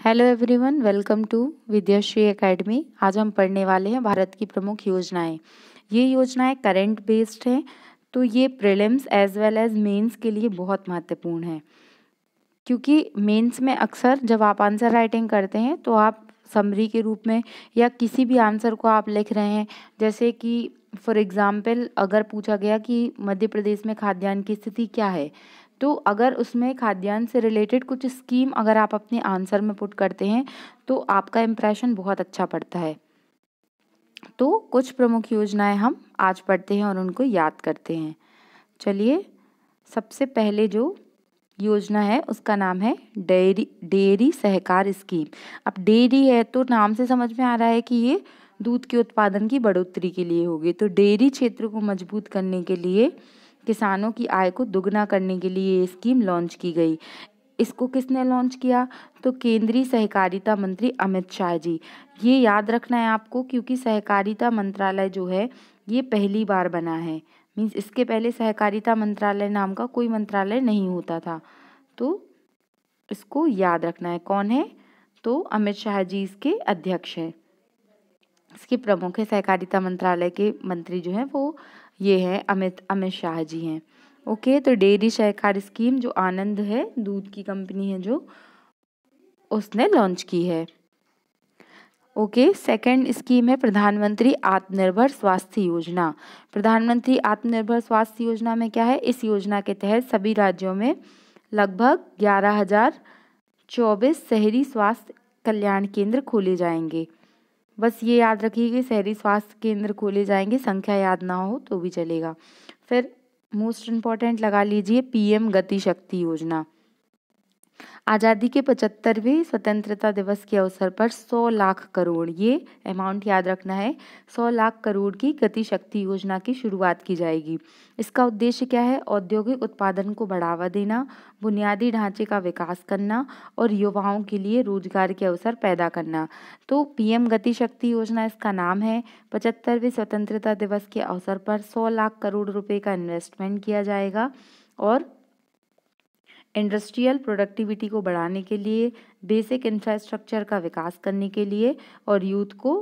Hello everyone welcome to Vidyashree academy आज हम पढ़ने वाले हैं भारत की प्रमुख योजनाएँ। ये योजनाएँ करंट बेस्ड हैं तो ये prelims as well as mains के लिए बहुत महत्वपूर्ण है। क्योंकि मेंस में अक्सर जब आप आंसर राइटिंग करते हैं तो आप समरी के रूप में या किसी भी आंसर को आप लिख रहे हैं। जैसे कि फॉर एग्ज़ाम्पल अगर पूछा गया कि मध्य प्रदेश में खाद्यान्न की स्थिति क्या है तो अगर उसमें खाद्यान्न से रिलेटेड कुछ स्कीम अगर आप अपने आंसर में पुट करते हैं तो आपका इम्प्रेशन बहुत अच्छा पड़ता है। तो कुछ प्रमुख योजनाएँ हम आज पढ़ते हैं और उनको याद करते हैं। चलिए, सबसे पहले जो योजना है, उसका नाम है डेयरी डेयरी सहकार स्कीम अब डेयरी है तो नाम से समझ में आ रहा है कि ये दूध के उत्पादन की बढ़ोतरी के लिए होगी। तो डेयरी क्षेत्र को मज़बूत करने के लिए किसानों की आय को दुगना करने के लिए ये स्कीम लॉन्च की गई। इसको किसने लॉन्च किया? तो केंद्रीय सहकारिता मंत्री अमित शाह जी। ये याद रखना है आपको, क्योंकि सहकारिता मंत्रालय जो है, ये पहली बार बना है। मीन्स इसके पहले सहकारिता मंत्रालय नाम का कोई मंत्रालय नहीं होता था। तो इसको याद रखना है कौन है? तो अमित शाह जी इसके अध्यक्ष हैं। इसके प्रमुख है, सहकारिता मंत्रालय के मंत्री जो हैं वो ये है अमित अमित शाह जी हैं। ओके तो डेयरी सहकार स्कीम जो आनंद है, दूध की कंपनी है जो, उसने लॉन्च की है। ओके सेकंड स्कीम है प्रधानमंत्री आत्मनिर्भर स्वास्थ्य योजना। प्रधानमंत्री आत्मनिर्भर स्वास्थ्य योजना में क्या है? इस योजना के तहत सभी राज्यों में लगभग ग्यारह हज़ार चौबीस शहरी स्वास्थ्य कल्याण केंद्र खोले जाएँगे। बस ये याद रखिए कि शहरी स्वास्थ्य केंद्र खोले जाएँगे, संख्या याद ना हो तो भी चलेगा। फिर मोस्ट इंपॉर्टेंट लगा लीजिए, पीएम गति शक्ति योजना। आज़ादी के पचहत्तरवें स्वतंत्रता दिवस के अवसर पर 100 लाख करोड़, ये अमाउंट याद रखना है 100 लाख करोड़ की गति शक्ति योजना की शुरुआत की जाएगी। इसका उद्देश्य क्या है? औद्योगिक उत्पादन को बढ़ावा देना, बुनियादी ढांचे का विकास करना और युवाओं के लिए रोज़गार के अवसर पैदा करना। तो पीएम गति शक्ति योजना इसका नाम है। पचहत्तरवें स्वतंत्रता दिवस के अवसर पर सौ लाख करोड़ रुपये का इन्वेस्टमेंट किया जाएगा और इंडस्ट्रियल प्रोडक्टिविटी को बढ़ाने के लिए, बेसिक इंफ्रास्ट्रक्चर का विकास करने के लिए और यूथ को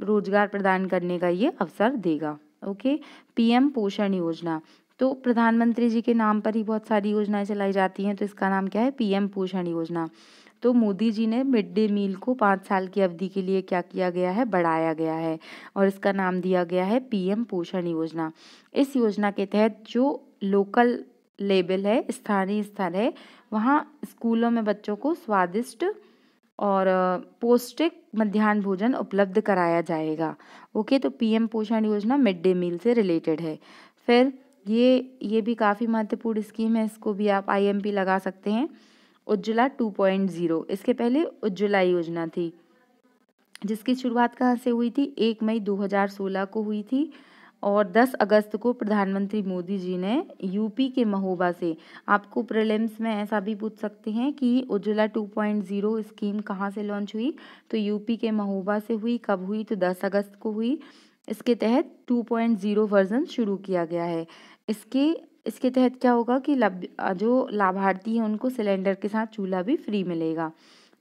रोज़गार प्रदान करने का ये अवसर देगा, ओके? पीएम पोषण योजना। तो प्रधानमंत्री जी के नाम पर ही बहुत सारी योजनाएँ चलाई जाती हैं तो इसका नाम क्या है? पीएम पोषण योजना। तो मोदी जी ने मिड डे मील को पाँच साल की अवधि के लिए क्या किया गया है? बढ़ाया गया है और इसका नाम दिया गया है पीएम पोषण योजना। इस योजना के तहत जो लोकल लेबल है, स्थानीय स्तर है, वहाँ स्कूलों में बच्चों को स्वादिष्ट और पौष्टिक मध्यान्ह भोजन उपलब्ध कराया जाएगा। ओके तो पीएम पोषण योजना मिड डे मील से रिलेटेड है। फिर ये ये भी काफ़ी महत्वपूर्ण स्कीम है, इसको भी आप आईएमपी लगा सकते हैं। उज्ज्वला टू पॉइंट ज़ीरो, इसके पहले उज्ज्वला योजना थी, जिसकी शुरुआत कहाँ से हुई थी? एक मई 2016 को हुई थी। और 10 अगस्त को प्रधानमंत्री मोदी जी ने यूपी के महोबा से, आपको प्रीलिम्स में ऐसा भी पूछ सकते हैं कि उज्ज्वला 2.0 स्कीम कहाँ से लॉन्च हुई? तो यूपी के महोबा से हुई, कब हुई? तो 10 अगस्त को हुई। इसके तहत 2.0 वर्जन शुरू किया गया है। इसके इसके तहत क्या होगा कि लब, जो लाभार्थी हैं उनको सिलेंडर के साथ चूल्हा भी फ्री मिलेगा।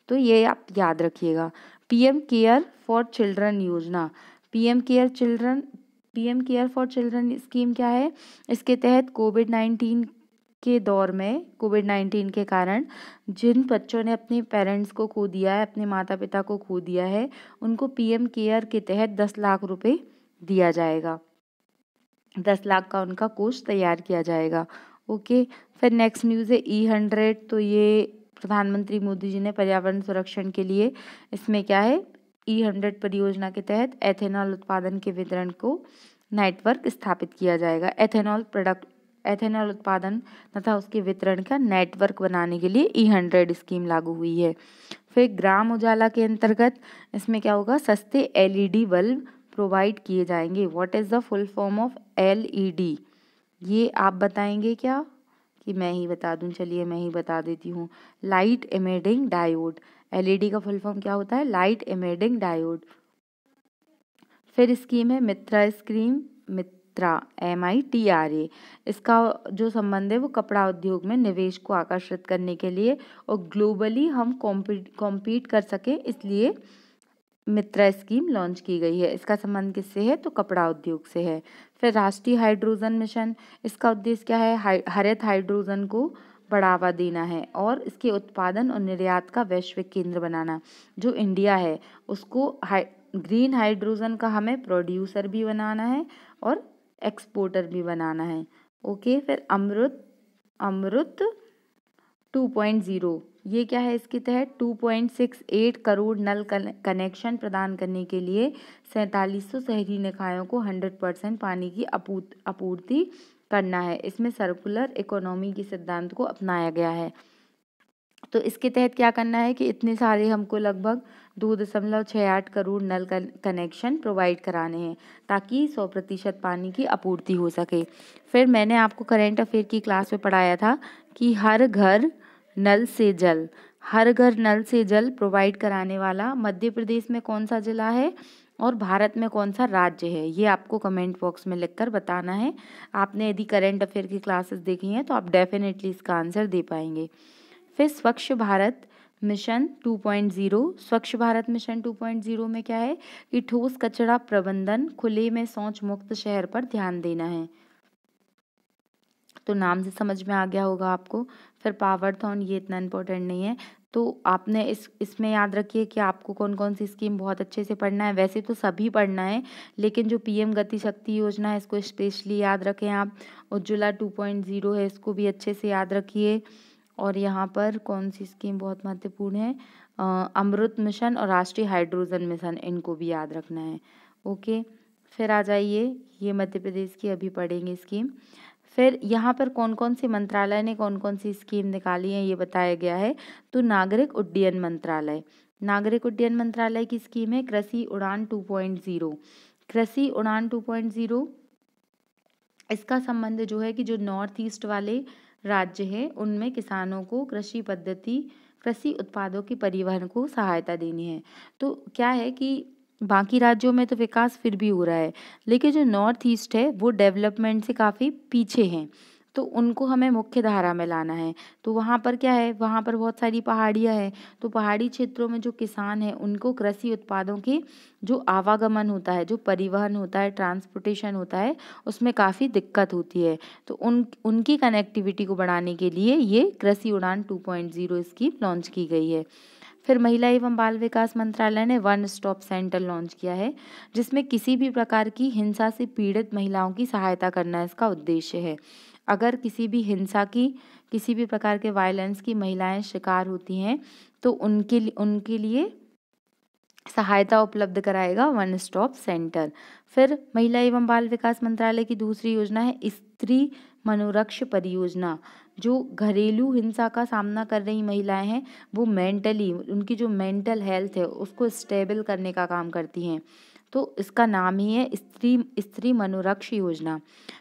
तो ये आप याद रखिएगा। पीएम केयर फॉर चिल्ड्रन योजना। PM care children PM care for children scheme क्या है? इसके तहत कोविड नाइन्टीन के दौर में कोविड नाइन्टीन के कारण, जिन बच्चों ने अपने पेरेंट्स को खो दिया है, अपने माता पिता को खो दिया है, उनको पीएम केयर के तहत दस लाख रुपए दिया जाएगा। दस लाख का उनका कोष तैयार किया जाएगा। ओके, फिर नेक्स्ट न्यूज़ है ई हंड्रेड तो ये प्रधानमंत्री मोदी जी ने पर्यावरण संरक्षण के लिए, इसमें क्या है? ई हंड्रेड परियोजना के तहत एथेनॉल उत्पादन के वितरण को नेटवर्क स्थापित किया जाएगा। एथेनॉल प्रोडक्ट एथेनॉल उत्पादन तथा उसके वितरण का नेटवर्क बनाने के लिए ई हंड्रेड स्कीम लागू हुई है। फिर ग्राम उजाला के अंतर्गत इसमें क्या होगा? सस्ते एलईडी बल्ब प्रोवाइड किए जाएँगे। What is the full form of LED ये आप बताएँगे क्या? कि मैं ही बता दूँ, चलिए मैं ही बता देती हूँ। लाइट इमेडिंग डायोड एलईडी का फुल फॉर्म क्या होता है? लाइट इमेडिंग डायोड फिर स्कीम है Mitra scheme Mitra M I T R A इसका जो संबंध है वो कपड़ा उद्योग में निवेश को आकर्षित करने के लिए और ग्लोबली हम कॉम्पीट कॉम्पीट कर सकें, इसलिए मित्रा स्कीम लॉन्च की गई है। इसका संबंध किससे है? तो कपड़ा उद्योग से है। फिर राष्ट्रीय हाइड्रोजन मिशन इसका उद्देश्य क्या है? हरित हाइड्रोजन को बढ़ावा देना है और इसके उत्पादन और निर्यात का वैश्विक केंद्र बनाना। जो इंडिया है, उसको हाई ग्रीन हाइड्रोजन का हमें प्रोड्यूसर भी बनाना है और एक्सपोर्टर भी बनाना है। ओके, फिर अमृत अमृत 2.0 ये क्या है इसके तहत? 2.68 करोड़ नल कनेक्शन प्रदान करने के लिए सैंतालीस शहरी निकायों को 100 परसेंट पानी की आपूर्ति करना है। इसमें सर्कुलर इकोनॉमी के सिद्धांत को अपनाया गया है। तो इसके तहत क्या करना है कि इतने सारे हमको लगभग दो दशमलव छः आठ करोड़ नल कनेक्शन प्रोवाइड कराने हैं, ताकि सौ प्रतिशत पानी की आपूर्ति हो सके। फिर मैंने आपको करेंट अफेयर की क्लास में पढ़ाया था कि हर घर नल से जल हर घर नल से जल प्रोवाइड कराने वाला मध्य प्रदेश में कौन सा जिला है और भारत में कौन सा राज्य है? ये आपको कमेंट बॉक्स में लिखकर बताना है। आपने यदि करेंट अफेयर की क्लासेस देखी हैं तो आप डेफिनेटली इसका आंसर दे पाएँगे। फिर स्वच्छ भारत मिशन 2.0 स्वच्छ भारत मिशन 2.0 में क्या है? कि ठोस कचरा प्रबंधन, खुले में शौच मुक्त शहर पर ध्यान देना है। तो नाम से समझ में आ गया होगा आपको। फिर पावर थॉन ये इतना इम्पोर्टेंट नहीं है। तो आपने इस, इसमें याद रखिए कि आपको कौन कौन सी स्कीम बहुत अच्छे से पढ़ना है। वैसे तो सभी पढ़ना है, लेकिन जो पीएम गति शक्ति योजना है, इसको स्पेशली याद रखें आप। उज्ज्वला टू पॉइंट ज़ीरो है, इसको भी अच्छे से याद रखिए। और यहाँ पर कौन सी स्कीम बहुत महत्वपूर्ण है? अमृत मिशन और राष्ट्रीय हाइड्रोजन मिशन, इनको भी याद रखना है। ओके, फिर आ जाइए, ये मध्य प्रदेश की अभी पढ़ेंगे स्कीम। फिर यहाँ पर कौन कौन सी मंत्रालय ने कौन कौन सी स्कीम निकाली है, ये बताया गया है। तो नागरिक उड्डयन मंत्रालय। नागरिक उड्डयन मंत्रालय की स्कीम है कृषि उड़ान टू पॉइंट ज़ीरो। कृषि उड़ान टू पॉइंट ज़ीरो, इसका संबंध जो है कि जो नॉर्थ ईस्ट वाले राज्य हैं, उनमें किसानों को कृषि पद्धति, कृषि उत्पादों की परिवहन को सहायता देनी है। तो क्या है कि बाकी राज्यों में तो विकास फिर भी हो रहा है, लेकिन जो नॉर्थ ईस्ट है, वो डेवलपमेंट से काफ़ी पीछे हैं। तो उनको हमें मुख्य धारा में लाना है। तो वहाँ पर क्या है? वहाँ पर बहुत सारी पहाड़ियाँ हैं। तो पहाड़ी क्षेत्रों में जो किसान हैं, उनको कृषि उत्पादों के जो आवागमन होता है, जो परिवहन होता है, ट्रांसपोर्टेशन होता है, उसमें काफ़ी दिक्कत होती है। तो उन, उनकी कनेक्टिविटी को बढ़ाने के लिए ये Krishi Udan two point zero scheme launch की गई है। फिर महिला एवं बाल विकास मंत्रालय ने वन स्टॉप सेंटर लॉन्च किया है, जिसमें किसी भी प्रकार की हिंसा से पीड़ित महिलाओं की सहायता करना इसका उद्देश्य है। अगर किसी भी हिंसा की, किसी भी प्रकार के वायलेंस की महिलाएँ शिकार होती हैं तो उनके उनके लिए सहायता उपलब्ध कराएगा वन स्टॉप सेंटर। फिर महिला एवं बाल विकास मंत्रालय की दूसरी योजना है स्त्री मनोरक्ष परियोजना। जो घरेलू हिंसा का सामना कर रही महिलाएँ हैं, वो मेंटली उनकी जो मेंटल हेल्थ है, उसको स्टेबल करने का काम करती हैं। तो इसका नाम ही है स्त्री स्त्री मनोरक्ष योजना।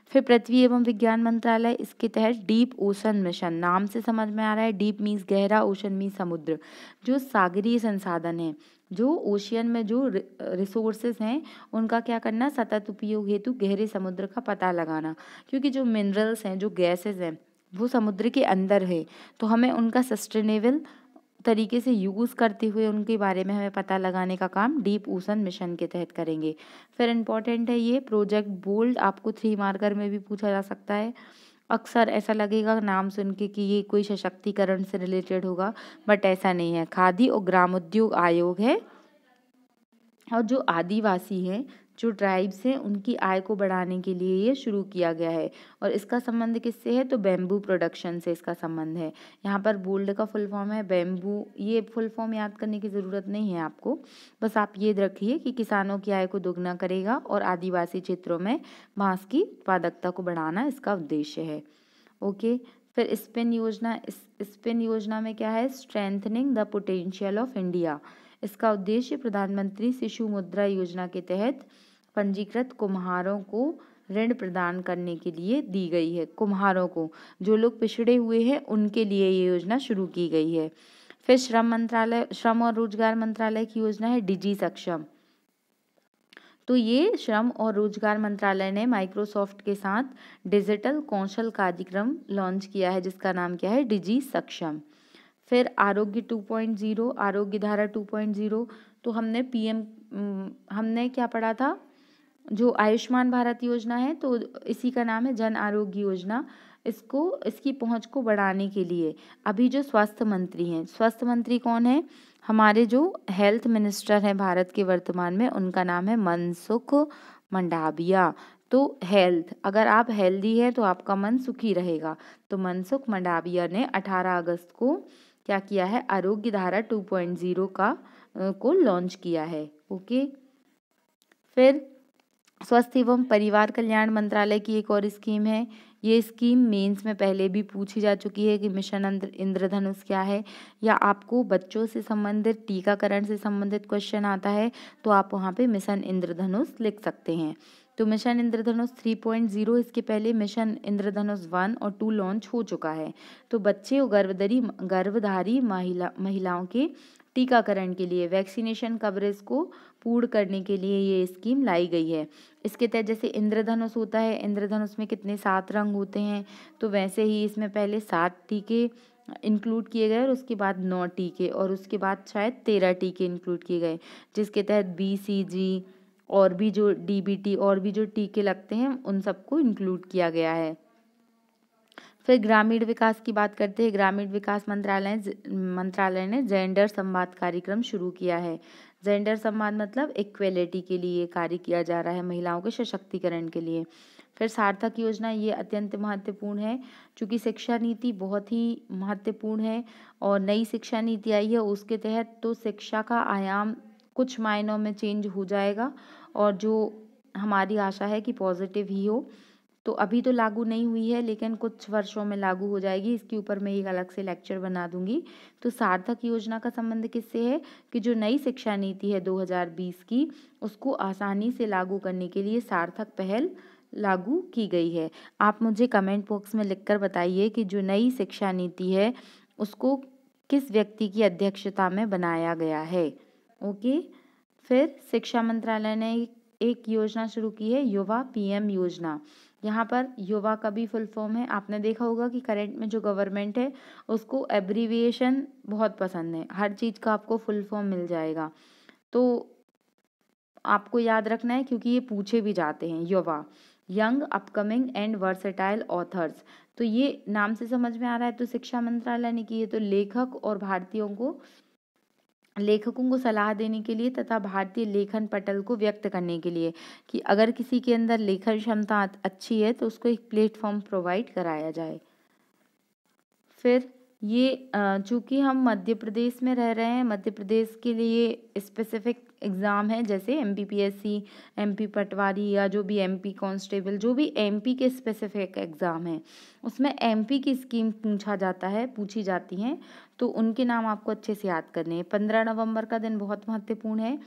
फिर पृथ्वी एवं विज्ञान मंत्रालय, इसके तहत डीप ओशन मिशन नाम से समझ में आ रहा है डीप मीन्स गहरा ओशन मीन्स समुद्र, जो सागरीय संसाधन है। जो ओशियन में जो रिसोर्सेज हैं, उनका क्या करना, सतत उपयोग हेतु गहरे समुद्र का पता लगाना। क्योंकि जो मिनरल्स हैं, जो गैसेज हैं, वो समुद्र के अंदर है तो हमें उनका सस्टेनेबल तरीके से यूज़ करते हुए उनके बारे में हमें पता लगाने का काम डीप ओसन मिशन के तहत करेंगे। फिर इंपॉर्टेंट है ये, प्रोजेक्ट बोल्ड आपको थ्री मार्कर में भी पूछा जा सकता है। अक्सर ऐसा लगेगा नाम सुन के कि ये कोई सशक्तिकरण से रिलेटेड होगा बट ऐसा नहीं है। खादी और ग्रामोद्योग आयोग है और जो आदिवासी हैं जो ट्राइब्स हैं, उनकी आय को बढ़ाने के लिए ये शुरू किया गया है। और इसका संबंध किससे है? तो बेम्बू प्रोडक्शन से इसका संबंध है। यहाँ पर बोल्ड का फुल फॉर्म है। बेम्बू ये फुल फॉर्म याद करने की ज़रूरत नहीं है आपको। बस आप ये रखिए कि किसानों की आय को दोगुना करेगा और आदिवासी क्षेत्रों में बाँस की उत्पादकता को बढ़ाना इसका उद्देश्य है। ओके, फिर स्पिन योजना स्पिन योजना में क्या है? Strengthening the potential of India इसका उद्देश्य प्रधानमंत्री शिशु मुद्रा योजना के तहत पंजीकृत कुम्हारों को ऋण प्रदान करने के लिए दी गई है। कुम्हारों को, जो लोग पिछड़े हुए हैं, उनके लिए ये योजना शुरू की गई है। फिर श्रम मंत्रालय, श्रम और रोज़गार मंत्रालय की योजना है डिजी सक्षम। तो ये श्रम और रोज़गार मंत्रालय ने माइक्रोसॉफ्ट के साथ डिजिटल कौशल कार्यक्रम लॉन्च किया है, जिसका नाम क्या है? डिजी सक्षम। फिर आरोग्य 2.0 आरोग्य धारा 2.0 तो हमने पीएम, हमने क्या पढ़ा था? जो आयुष्मान भारत योजना है तो इसी का नाम है जन आरोग्य योजना। इसको, इसकी पहुँच को बढ़ाने के लिए अभी जो स्वास्थ्य मंत्री हैं, स्वास्थ्य मंत्री कौन है? हमारे जो हेल्थ मिनिस्टर हैं भारत के वर्तमान में, उनका नाम है मनसुख मंडाविया। तो हेल्थ अगर आप हेल्दी हैं तो आपका मन सुखी रहेगा। तो मनसुख मंडाविया ने 18 अगस्त को क्या किया है? आरोग्य धारा 2.0 का को लॉन्च किया है। ओके? फिर स्वास्थ्य एवं परिवार कल्याण मंत्रालय की एक और स्कीम है। ये स्कीम मेंस में पहले भी पूछी जा चुकी है कि मिशन इंद्रधनुष क्या है? या आपको बच्चों से संबंधित, टीकाकरण से संबंधित क्वेश्चन आता है तो आप वहाँ पे मिशन इंद्रधनुष लिख सकते हैं। तो मिशन इंद्रधनुष 3.0 इसके पहले मिशन इंद्रधनुष वन और टू लॉन्च हो चुका है। तो बच्चे और गर्भधारी गर्भधारी महिला, महिलाओं के टीकाकरण के लिए, वैक्सीनेशन कवरेज को पूर्ण करने के लिए ये स्कीम लाई गई है। इसके तहत जैसे इंद्रधनुष होता है, इंद्रधनुष में कितने सात रंग होते हैं तो वैसे ही इसमें पहले सात टीके इंक्लूड किए गए और उसके बाद नौ टीके और उसके बाद शायद तेरह टीके इंक्लूड किए गए, जिसके तहत बी सी जी और भी जो डी बी टी और भी जो टीके लगते हैं, उन सबको इंक्लूड किया गया है। फिर ग्रामीण विकास की बात करते हैं। ग्रामीण विकास मंत्रालय मंत्रालय ने जेंडर संवाद कार्यक्रम शुरू किया है। जेंडर संवाद मतलब इक्वेलिटी के लिए कार्य किया जा रहा है महिलाओं के सशक्तिकरण के लिए। फिर सार्थक योजना ये अत्यंत महत्वपूर्ण है क्योंकि शिक्षा नीति बहुत ही महत्वपूर्ण है और नई शिक्षा नीति आई है, उसके तहत तो शिक्षा का आयाम कुछ मायनों में चेंज हो जाएगा और जो हमारी आशा है कि पॉजिटिव ही हो। तो अभी तो लागू नहीं हुई है, लेकिन कुछ वर्षों में लागू हो जाएगी। इसके ऊपर मैं एक अलग से लेक्चर बना दूँगी। तो सार्थक योजना का संबंध किससे है? कि जो नई शिक्षा नीति है 2020 की, उसको आसानी से लागू करने के लिए सार्थक पहल लागू की गई है। आप मुझे कमेंट बॉक्स में लिखकर बताइए कि जो नई शिक्षा नीति है, उसको किस व्यक्ति की अध्यक्षता में बनाया गया है? ओके, फिर शिक्षा मंत्रालय ने एक योजना शुरू की है, युवा पीएम योजना। यहाँ पर युवा का भी फुल फॉर्म है। आपने देखा होगा कि करेंट में जो गवर्नमेंट है, उसको एब्रीविएशन बहुत पसंद है। हर चीज़ का आपको फुल फॉर्म मिल जाएगा। तो आपको याद रखना है क्योंकि ये पूछे भी जाते हैं, युवा young upcoming and versatile authors तो ये नाम से समझ में आ रहा है तो शिक्षा मंत्रालय ने की है तो लेखक और भारतीयों को लेखकों को सलाह देने के लिए तथा भारतीय लेखन पटल को व्यक्त करने के लिए कि अगर किसी के अंदर लेखन क्षमता अच्छी है तो उसको एक प्लेटफॉर्म प्रोवाइड कराया जाए। फिर ये चूँकि हम मध्य प्रदेश में रह रहे हैं, मध्य प्रदेश के लिए स्पेसिफिक एग्ज़ाम है, जैसे M P P S C M P patwari या जो भी एम पी कॉन्स्टेबल जो भी एम पी के स्पेसिफिक एग्ज़ाम है, उसमें एम पी की स्कीम पूछा जाता है, पूछी जाती हैं तो उनके नाम आपको अच्छे से याद करने हैं। पंद्रह नवंबर का दिन बहुत महत्वपूर्ण है।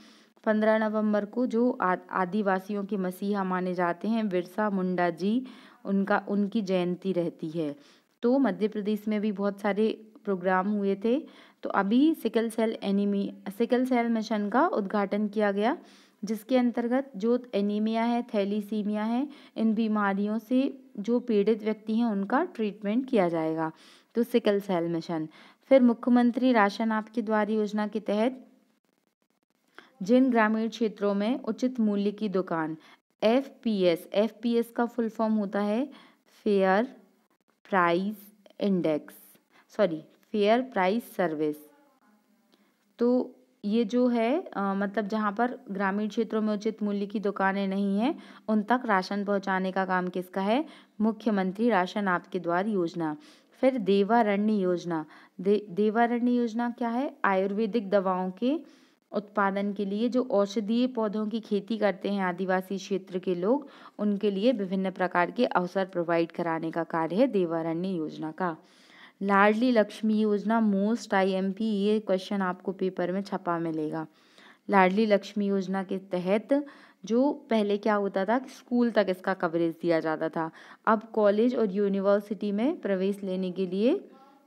पंद्रह नवंबर को जो आदिवासियों के मसीहा माने जाते हैं, बिरसा मुंडा जी, उनका, उनकी जयंती रहती है। तो मध्य प्रदेश में भी बहुत सारे प्रोग्राम हुए थे। तो अभी sickle cell anaemia, sickle cell mission का उद्घाटन किया गया, जिसके अंतर्गत जो एनीमिया है थैलीसीमिया है, इन बीमारियों से जो पीड़ित व्यक्ति हैं, उनका ट्रीटमेंट किया जाएगा। तो सिकल सेल मिशन। फिर मुख्यमंत्री राशन आपके द्वार योजना के तहत जिन ग्रामीण क्षेत्रों में उचित मूल्य की दुकान F P S F P S का फुल फॉर्म होता है fair price index sorry fair price service तो ये जो है आ, मतलब जहाँ पर ग्रामीण क्षेत्रों में उचित मूल्य की दुकानें नहीं हैं उन तक राशन पहुँचाने का काम किसका है? मुख्यमंत्री राशन आपके द्वार योजना। फिर देवारण्य योजना। दे देवारण्य योजना क्या है? आयुर्वेदिक दवाओं के उत्पादन के लिए जो औषधीय पौधों की खेती करते हैं आदिवासी क्षेत्र के लोग, उनके लिए विभिन्न प्रकार के अवसर प्रोवाइड कराने का कार्य है देवारण्य योजना का। लाडली लक्ष्मी योजना, मोस्ट आईएमपी ये क्वेश्चन आपको पेपर में छपा मिलेगा। लाडली लक्ष्मी योजना के तहत जो पहले क्या होता था कि स्कूल तक इसका कवरेज दिया जाता था। अब कॉलेज और यूनिवर्सिटी में प्रवेश लेने के लिए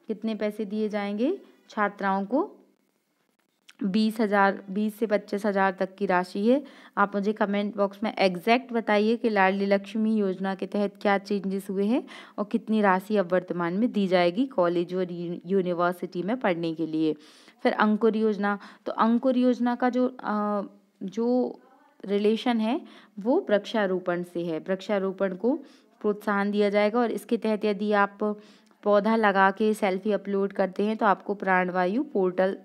कितने पैसे दिए जाएँगे? छात्राओं को बीस हज़ार बीस से पच्चीस हज़ार तक की राशि है। आप मुझे कमेंट बॉक्स में एग्जैक्ट बताइए कि लाडली लक्ष्मी योजना के तहत क्या चेंजेस हुए हैं और कितनी राशि अब वर्तमान में दी जाएगी कॉलेज और यूनिवर्सिटी में पढ़ने के लिए। फिर अंकुर योजना। तो अंकुर योजना का जो आ, जो रिलेशन है वो वृक्षारोपण से है। वृक्षारोपण को प्रोत्साहन दिया जाएगा और इसके तहत यदि आप पौधा लगा के सेल्फी अपलोड करते हैं तो आपको प्राणवायु पोर्टल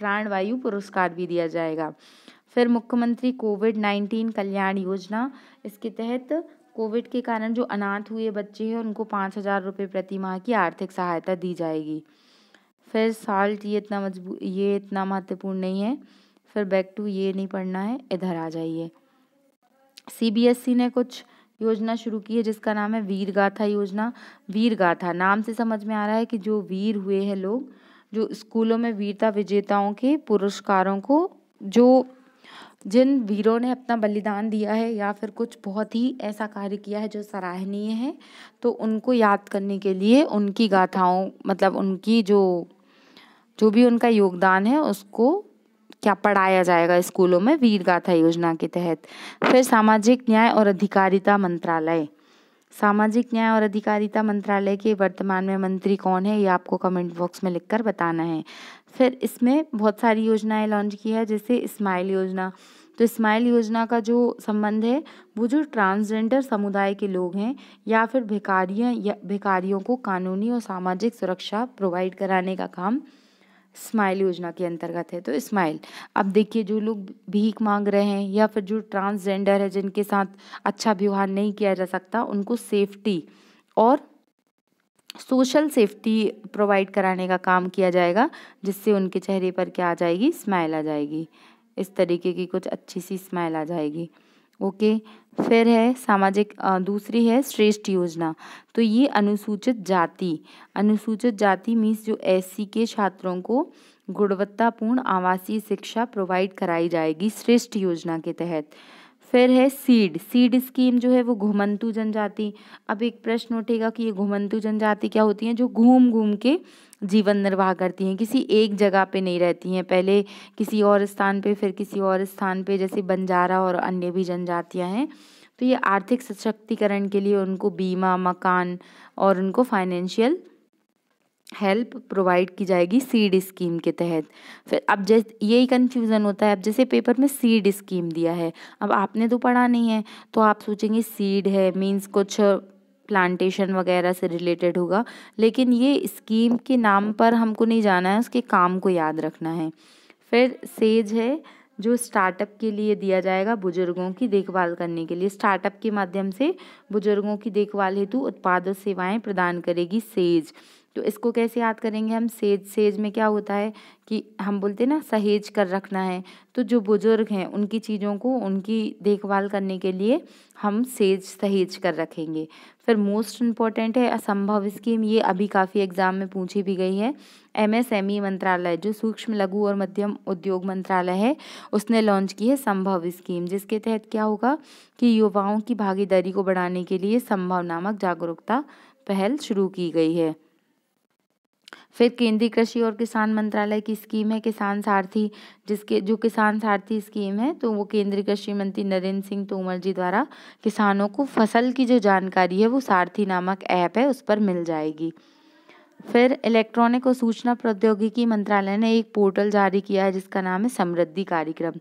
प्राणवायु पुरस्कार भी दिया जाएगा। फिर मुख्यमंत्री कोविड नाइन्टीन कल्याण योजना। इसके तहत कोविड के कारण जो अनाथ हुए बच्चे हैं, उनको पाँच हज़ार रुपये प्रति माह की आर्थिक सहायता दी जाएगी। फिर साल्ट ये इतना मज़बूत ये इतना महत्वपूर्ण नहीं है। फिर बैक टू ये नहीं पढ़ना है, इधर आ जाइए। सीबीएसई ने कुछ योजना शुरू की है, जिसका नाम है वीर गाथा योजना। वीर गाथा नाम से समझ में आ रहा है कि जो वीर हुए हैं लोग जो स्कूलों में वीरता विजेताओं के पुरस्कारों को, जो जिन वीरों ने अपना बलिदान दिया है या फिर कुछ बहुत ही ऐसा कार्य किया है जो सराहनीय है तो उनको याद करने के लिए उनकी गाथाओं मतलब उनकी जो जो भी उनका योगदान है, उसको क्या पढ़ाया जाएगा स्कूलों में वीर गाथा योजना के तहत। फिर सामाजिक न्याय और अधिकारिता मंत्रालय। सामाजिक न्याय और अधिकारिता मंत्रालय के वर्तमान में मंत्री कौन है, ये आपको कमेंट बॉक्स में लिखकर बताना है। फिर इसमें बहुत सारी योजनाएँ लॉन्च की है, जैसे स्माइल योजना। तो स्माइल योजना का जो संबंध है, वो जो ट्रांसजेंडर समुदाय के लोग हैं, या फिर भिकारियाँ या भिकारियों को कानूनी और सामाजिक सुरक्षा प्रोवाइड कराने का काम स्माइल योजना के अंतर्गत है तो स्माइल। अब देखिए, जो लोग भीख मांग रहे हैं या फिर जो ट्रांसजेंडर है, जिनके साथ अच्छा व्यवहार नहीं किया जा सकता, उनको सेफ्टी और सोशल सेफ्टी प्रोवाइड कराने का काम किया जाएगा, जिससे उनके चेहरे पर क्या आ जाएगी? स्माइल आ जाएगी। इस तरीके की कुछ अच्छी सी स्माइल आ जाएगी। ओके, फिर है सामाजिक दूसरी है श्रेष्ठ योजना। तो ये अनुसूचित जाति। अनुसूचित जाति मीन्स जो एससी के छात्रों को गुणवत्तापूर्ण आवासीय शिक्षा प्रोवाइड कराई जाएगी श्रेष्ठ योजना के तहत। फिर है सीड। सीड स्कीम जो है वो घुमंतु जनजाति। अब एक प्रश्न उठेगा कि ये घुमंतु जनजाति क्या होती हैं? जो घूम घूम के जीवन निर्वाह करती हैं। किसी एक जगह पे नहीं रहती हैं। पहले किसी और स्थान पे, फिर किसी और स्थान पे, जैसे बंजारा और अन्य भी जनजातियाँ हैं। तो ये आर्थिक सशक्तिकरण के लिए उनको बीमा, मकान और उनको फाइनेंशियल हेल्प प्रोवाइड की जाएगी सीड स्कीम के तहत। फिर अब जैसे, यही कन्फ्यूज़न होता है। अब जैसे पेपर में सीड स्कीम दिया है, अब आपने तो पढ़ा नहीं है तो आप सोचेंगे सीड है मींस कुछ प्लांटेशन वगैरह से रिलेटेड होगा। लेकिन ये स्कीम के नाम पर हमको नहीं जाना है, उसके काम को याद रखना है। फिर सेज है, जो स्टार्टअप के लिए दिया जाएगा बुज़ुर्गों की देखभाल करने के लिए। स्टार्टअप के माध्यम से बुज़ुर्गों की देखभाल हेतु उत्पाद और सेवाएँ प्रदान करेगी सेज तो इसको कैसे याद करेंगे हम? सेज सेज में क्या होता है कि हम बोलते हैं ना, सहेज कर रखना है। तो जो बुज़ुर्ग हैं, उनकी चीज़ों को, उनकी देखभाल करने के लिए हम सेज, सहेज कर रखेंगे। फिर मोस्ट इंपॉर्टेंट है असंभव स्कीम, ये अभी काफ़ी एग्ज़ाम में पूछी भी गई है। एमएसएमई मंत्रालय, जो सूक्ष्म, लघु और मध्यम उद्योग मंत्रालय है, उसने लॉन्च की है संभव स्कीम, जिसके तहत क्या होगा कि युवाओं की भागीदारी को बढ़ाने के लिए संभव नामक जागरूकता पहल शुरू की गई है। फिर केंद्रीय कृषि और किसान मंत्रालय की स्कीम है, किसान सारथी, जिसके, जो किसान सारथी स्कीम है तो वो केंद्रीय कृषि मंत्री नरेंद्र सिंह तोमर जी द्वारा किसानों को फ़सल की जो जानकारी है, वो सारथी नामक ऐप है, उस पर मिल जाएगी। फिर इलेक्ट्रॉनिक और सूचना प्रौद्योगिकी मंत्रालय ने एक पोर्टल जारी किया है, जिसका नाम है समृद्धि कार्यक्रम।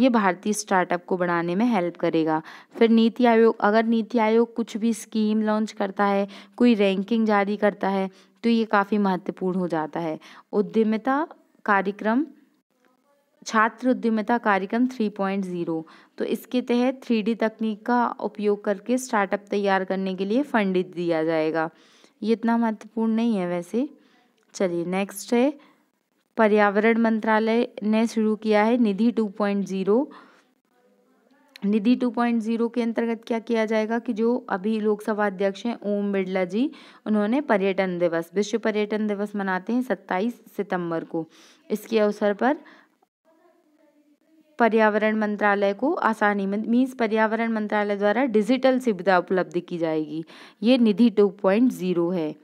ये भारतीय स्टार्टअप को बढ़ाने में हेल्प करेगा। फिर नीति आयोग, अगर नीति आयोग कुछ भी स्कीम लॉन्च करता है, कोई रैंकिंग जारी करता है तो ये काफ़ी महत्वपूर्ण हो जाता है। उद्यमिता कार्यक्रम, छात्र उद्यमिता कार्यक्रम 3.0 तो इसके तहत थ्री तकनीक का उपयोग करके स्टार्टअप तैयार करने के लिए फंडित दिया जाएगा। ये इतना महत्वपूर्ण नहीं है वैसे। चलिए नेक्स्ट है। पर्यावरण मंत्रालय ने शुरू किया है निधि 2.0 निधि 2.0 के अंतर्गत क्या किया जाएगा कि जो अभी लोकसभा अध्यक्ष हैं, ओम बिरला जी, उन्होंने पर्यटन दिवस, विश्व पर्यटन दिवस मनाते हैं 27 सितंबर को। इसके अवसर पर पर्यावरण मंत्रालय को आसानी में मीन्स पर्यावरण मंत्रालय द्वारा डिजिटल सुविधा उपलब्ध की जाएगी। ये निधि 2.0 है।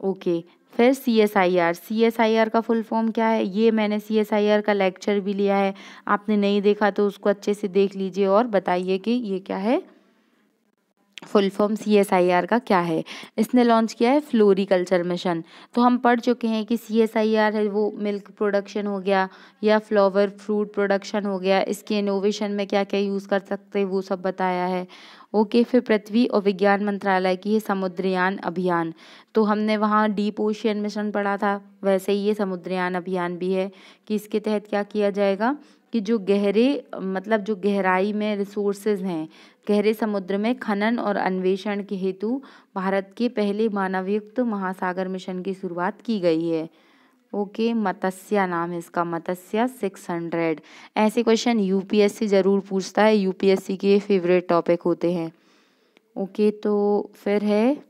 ओके फिर C S I R C S I R का फुल फॉर्म क्या है? ये मैंने सी एस आई आर का लेक्चर भी लिया है। आपने नहीं देखा तो उसको अच्छे से देख लीजिए और बताइए कि ये क्या है? Full form C S I R का क्या है? इसने लॉन्च किया है फ्लोरिकल्चर मिशन तो हम पढ़ चुके हैं कि सी एस आई आर है, वो मिल्क प्रोडक्शन हो गया या फ्लावर फ्रूट प्रोडक्शन हो गया, इसके इनोवेशन में क्या क्या यूज़ कर सकते हैं, वो सब बताया है। ओके फिर पृथ्वी और विज्ञान मंत्रालय की है समुद्रयान अभियान। तो हमने वहाँ डीप ओशियन मिशन पढ़ा था, वैसे ही ये समुद्रयान अभियान भी है, कि इसके तहत क्या किया जाएगा? कि जो गहरे मतलब जो गहराई में रिसोर्सेज हैं, गहरे समुद्र में खनन और अन्वेषण के हेतु भारत के पहले मानवयुक्त महासागर मिशन की शुरुआत की गई है। ओके, मत्स्य नाम है इसका, मत्स्य सिक्स हंड्रेड ऐसे क्वेश्चन यूपीएससी ज़रूर पूछता है यूपीएससी के फेवरेट टॉपिक होते हैं। ओके तो फिर है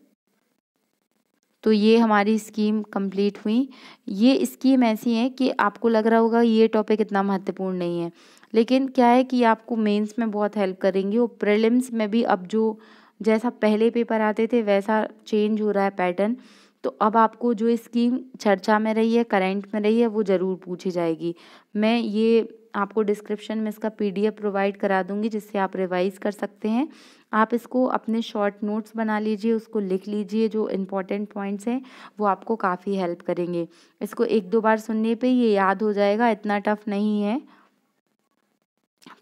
तो ये हमारी स्कीम कंप्लीट हुई। ये स्कीम ऐसी है कि आपको लग रहा होगा ये टॉपिक इतना महत्वपूर्ण नहीं है, लेकिन क्या है कि आपको मेंस में बहुत हेल्प करेंगी। और प्रीलिम्स में भी अब जो जैसा पहले पेपर आते थे, वैसा चेंज हो रहा है पैटर्न तो अब आपको जो स्कीम चर्चा में रही है करेंट में रही है, वो ज़रूर पूछी जाएगी। मैं ये आपको डिस्क्रिप्शन में इसका पीडीएफ प्रोवाइड करा दूँगी, जिससे आप रिवाइज कर सकते हैं। आप इसको अपने शॉर्ट नोट्स बना लीजिए, उसको लिख लीजिए, जो इंपॉर्टेंट पॉइंट्स हैं, वो आपको काफ़ी हेल्प करेंगे। इसको एक दो बार सुनने पे ये याद हो जाएगा, इतना टफ नहीं है।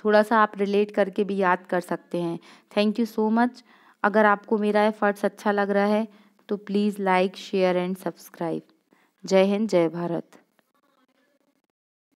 थोड़ा सा आप रिलेट करके भी याद कर सकते हैं। थैंक यू सो मच अगर आपको मेरा एफर्ट्स अच्छा लग रहा है तो please like share and subscribe जय हिंद, जय भारत।